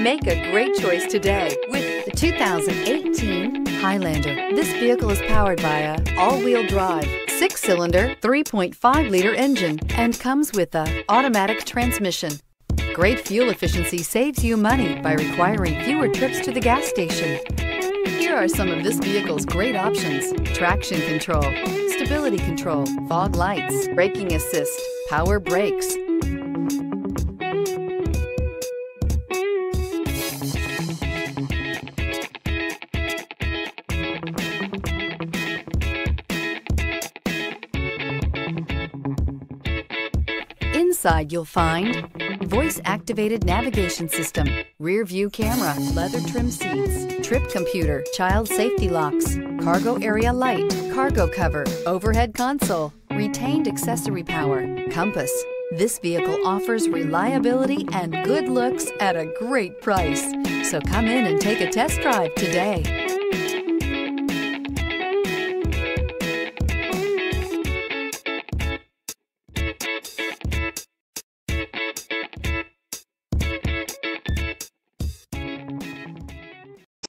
Make a great choice today with the 2018 Highlander. This vehicle is powered by a all-wheel drive, six-cylinder, 3.5-liter engine and comes with a automatic transmission. Great fuel efficiency saves you money by requiring fewer trips to the gas station. Here are some of this vehicle's great options. Traction control, stability control, fog lights, braking assist, power brakes, Inside you'll find voice-activated navigation system, rear view camera, leather trim seats, trip computer, child safety locks, cargo area light, cargo cover, overhead console, retained accessory power, compass. This vehicle offers reliability and good looks at a great price. So come in and take a test drive today.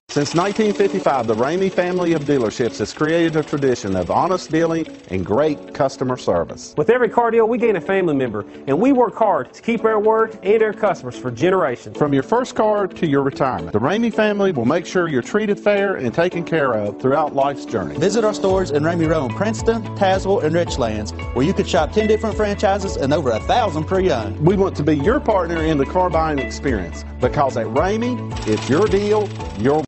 Since 1955, the Ramey family of dealerships has created a tradition of honest dealing and great customer service. With every car deal, we gain a family member, and we work hard to keep our word and our customers for generations. From your first car to your retirement, the Ramey family will make sure you're treated fair and taken care of throughout life's journey. Visit our stores in Ramey Road, Princeton, Tazewell, and Richlands, where you can shop 10 different franchises and over a thousand pre-owned. We want to be your partner in the car buying experience because at Ramey, it's your deal, your